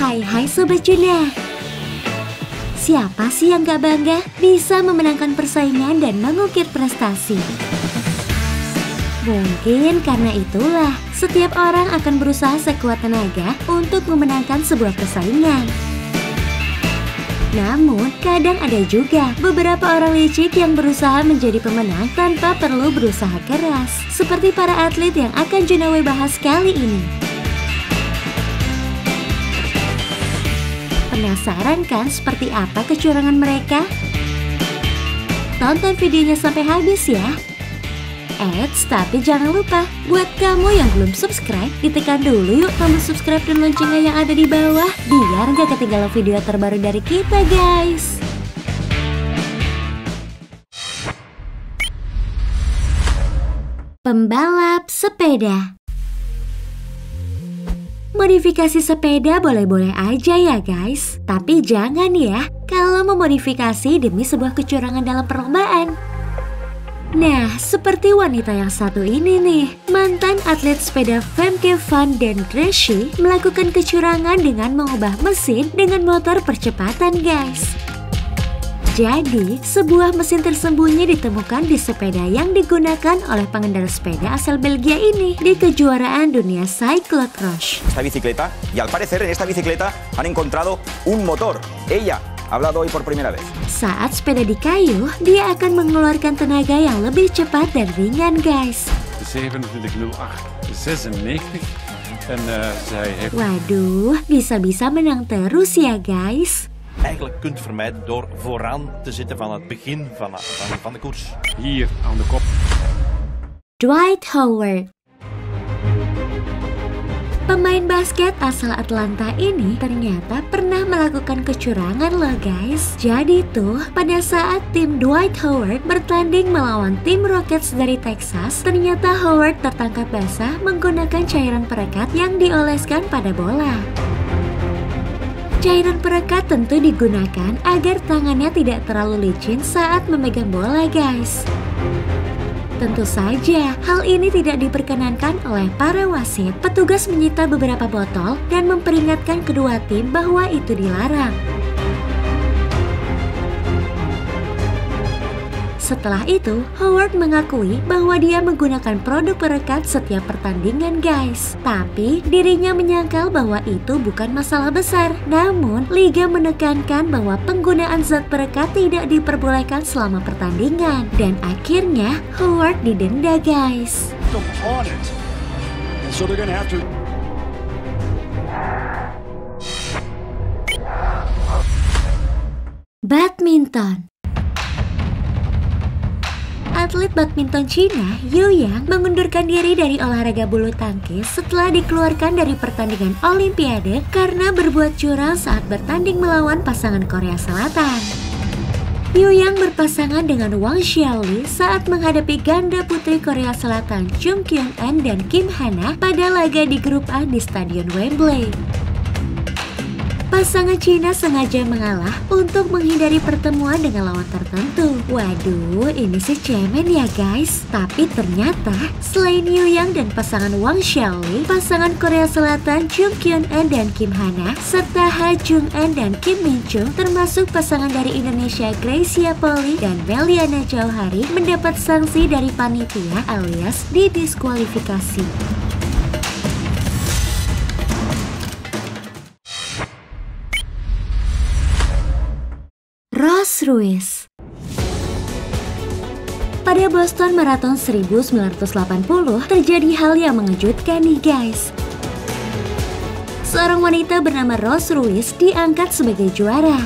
Hai hai Sobat Juna Siapa sih yang gak bangga bisa memenangkan persaingan dan mengukir prestasi? Mungkin karena itulah setiap orang akan berusaha sekuat tenaga untuk memenangkan sebuah persaingan. Namun, kadang ada juga beberapa orang licik yang berusaha menjadi pemenang tanpa perlu berusaha keras. Seperti para atlet yang akan Junawe bahas kali ini. Penasaran kan seperti apa kecurangan mereka? Tonton videonya sampai habis ya. Eits, tapi jangan lupa, buat kamu yang belum subscribe, ditekan dulu yuk tombol subscribe dan loncengnya yang ada di bawah, biar nggak ketinggalan video terbaru dari kita guys. Pembalap sepeda Modifikasi sepeda boleh-boleh aja ya guys, tapi jangan ya kalau memodifikasi demi sebuah kecurangan dalam perlombaan. Nah, seperti wanita yang satu ini nih, mantan atlet sepeda Femke van den Dreschi melakukan kecurangan dengan mengubah mesin dengan motor percepatan guys. Jadi, sebuah mesin tersembunyi ditemukan di sepeda yang digunakan oleh pengendara sepeda asal Belgia ini di kejuaraan dunia cyclocross. Esta bicicleta y al parecer en esta bicicleta han encontrado un motor. Ella ha hablado hoy por primera vez. Saat sepeda di kayu, dia akan mengeluarkan tenaga yang lebih cepat dan ringan guys. 27.08.96 en zij heeft Waduh, bisa-bisa menang terus ya guys. Eigenlijk kunt vermijden door vooraan te zitten van het begin van, van, van de koers. hier aan de kop Dwight Howard Pemain basket asal Atlanta ini ternyata pernah melakukan kecurangan loh guys. Jadi tuh pada saat tim Dwight Howard bertanding melawan tim Rockets dari Texas, ternyata Howard tertangkap basah menggunakan cairan perekat yang dioleskan pada bola. Cairan perekat tentu digunakan agar tangannya tidak terlalu licin saat memegang bola guys. Tentu saja, hal ini tidak diperkenankan oleh para wasit. Petugas menyita beberapa botol dan memperingatkan kedua tim bahwa itu dilarang. Setelah itu, Howard mengakui bahwa dia menggunakan produk perekat setiap pertandingan guys. Tapi, dirinya menyangkal bahwa itu bukan masalah besar. Namun, Liga menekankan bahwa penggunaan zat perekat tidak diperbolehkan selama pertandingan. Dan akhirnya, Howard didenda guys. so they're have to Badminton Atlet badminton Cina, Yu Yang, mengundurkan diri dari olahraga bulu tangkis setelah dikeluarkan dari pertandingan Olimpiade karena berbuat curang saat bertanding melawan pasangan Korea Selatan. Yu Yang berpasangan dengan Wang Xiaoli saat menghadapi ganda putri Korea Selatan Chung Kyung An dan Kim Hana pada laga di grup A di Stadion Wembley. Pasangan Cina sengaja mengalah untuk menghindari pertemuan dengan lawan tertentu. Waduh, ini sih cemen ya guys. Tapi ternyata selain Yu Yang dan pasangan Wang Xiaoli, pasangan Korea Selatan Chung Kyun An dan Kim Hana, serta Ha Jung An dan Kim Min Chung, termasuk pasangan dari Indonesia Gracia Poli dan Meliana Jauhari mendapat sanksi dari panitia alias didiskualifikasi. Ross Ruiz Pada Boston Marathon 1980 terjadi hal yang mengejutkan nih guys. Seorang wanita bernama Ross Ruiz diangkat sebagai juara.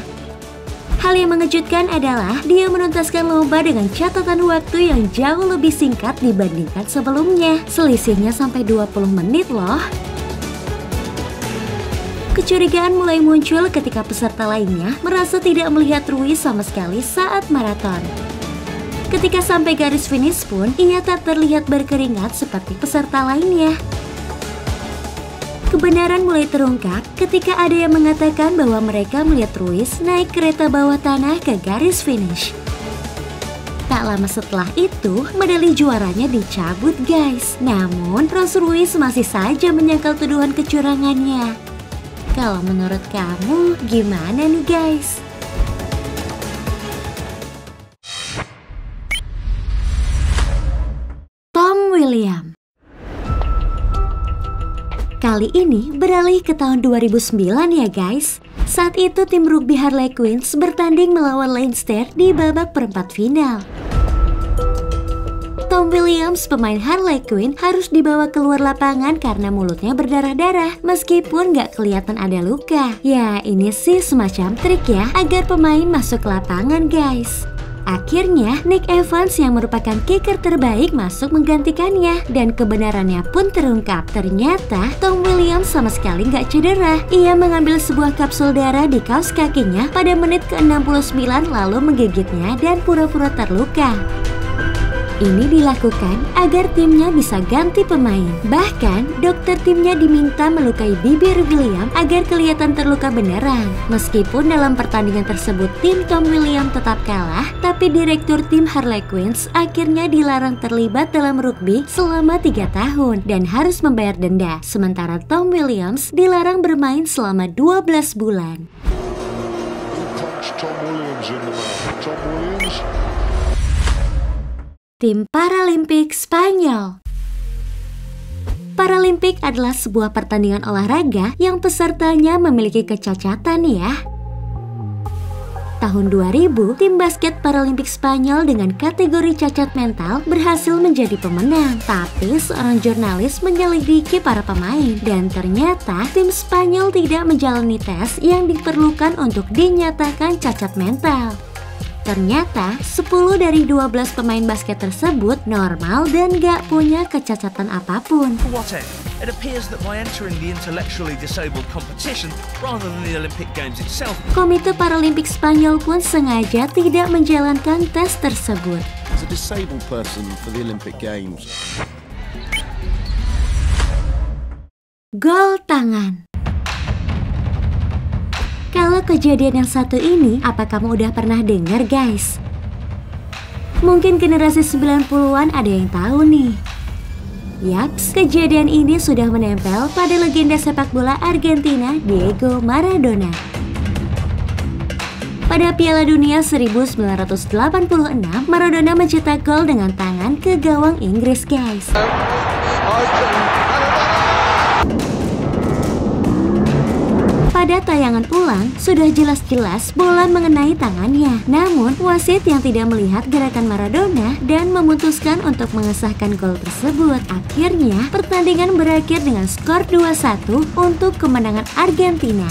Hal yang mengejutkan adalah dia menuntaskan lomba dengan catatan waktu yang jauh lebih singkat dibandingkan sebelumnya. Selisihnya sampai 20 menit loh. Kecurigaan mulai muncul ketika peserta lainnya merasa tidak melihat Ruiz sama sekali saat maraton. Ketika sampai garis finish pun, ia tak terlihat berkeringat seperti peserta lainnya. Kebenaran mulai terungkap ketika ada yang mengatakan bahwa mereka melihat Ruiz naik kereta bawah tanah ke garis finish. Tak lama setelah itu, medali juaranya dicabut guys. Namun, Ross Ruiz masih saja menyangkal tuduhan kecurangannya. Kalau menurut kamu gimana nih guys? Tom William Kali ini beralih ke tahun 2009 ya guys. Saat itu tim rugby Harley Quinns bertanding melawan Leinster di babak perempat final. Tom Williams, pemain Harley Quinn, harus dibawa keluar lapangan karena mulutnya berdarah-darah meskipun gak kelihatan ada luka. Ya, ini sih semacam trik ya agar pemain masuk lapangan guys. Akhirnya, Nick Evans yang merupakan kicker terbaik masuk menggantikannya dan kebenarannya pun terungkap. Ternyata Tom Williams sama sekali nggak cedera. Ia mengambil sebuah kapsul darah di kaos kakinya pada menit ke-69 lalu menggigitnya dan pura-pura terluka. Ini dilakukan agar timnya bisa ganti pemain. Bahkan, dokter timnya diminta melukai bibir William agar kelihatan terluka beneran. Meskipun dalam pertandingan tersebut tim Tom William tetap kalah, tapi direktur tim Harley Quinns akhirnya dilarang terlibat dalam rugby selama tiga tahun dan harus membayar denda. Sementara Tom Williams dilarang bermain selama 12 bulan. Tim Paralimpik Spanyol Paralimpik adalah sebuah pertandingan olahraga yang pesertanya memiliki kecacatan ya. Tahun 2000, tim basket Paralimpik Spanyol dengan kategori cacat mental berhasil menjadi pemenang. Tapi seorang jurnalis menyelidiki para pemain dan ternyata tim Spanyol tidak menjalani tes yang diperlukan untuk dinyatakan cacat mental. Ternyata 10 dari 12 pemain basket tersebut normal dan gak punya kecacatan apa pun. What if? It appears that by entering the intellectually disabled competition rather than the Olympic Games itself, Komite Paralimpik Spanyol pun sengaja tidak menjalankan tes tersebut. As a disabled person for the Olympic Games, Gol tangan. Kalau kejadian yang satu ini, apa kamu udah pernah dengar guys? Mungkin generasi 90-an ada yang tahu nih. Yaps, kejadian ini sudah menempel pada legenda sepak bola Argentina Diego Maradona. Pada Piala Dunia 1986, Maradona mencetak gol dengan tangan ke gawang Inggris guys. Pada tayangan ulang, sudah jelas-jelas bola mengenai tangannya. Namun, wasit yang tidak melihat gerakan Maradona dan memutuskan untuk mengesahkan gol tersebut. Akhirnya, pertandingan berakhir dengan skor 2-1 untuk kemenangan Argentina.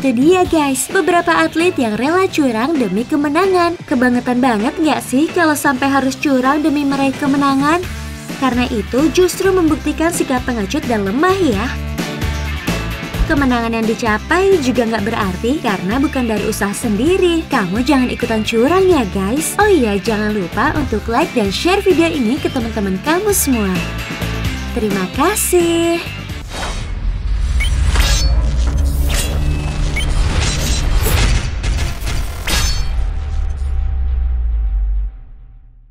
Itu dia guys, beberapa atlet yang rela curang demi kemenangan. Kebangetan banget nggak sih kalau sampai harus curang demi meraih kemenangan? Karena itu justru membuktikan sikap pengecut dan lemah ya. Kemenangan yang dicapai juga nggak berarti karena bukan dari usaha sendiri. Kamu jangan ikutan curang ya guys. Oh iya, jangan lupa untuk like dan share video ini ke teman-teman kamu semua. Terima kasih.